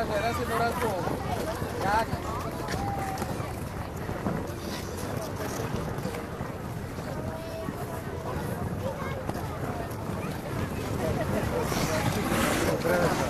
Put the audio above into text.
atrás, era se morar com. Caca. Wow.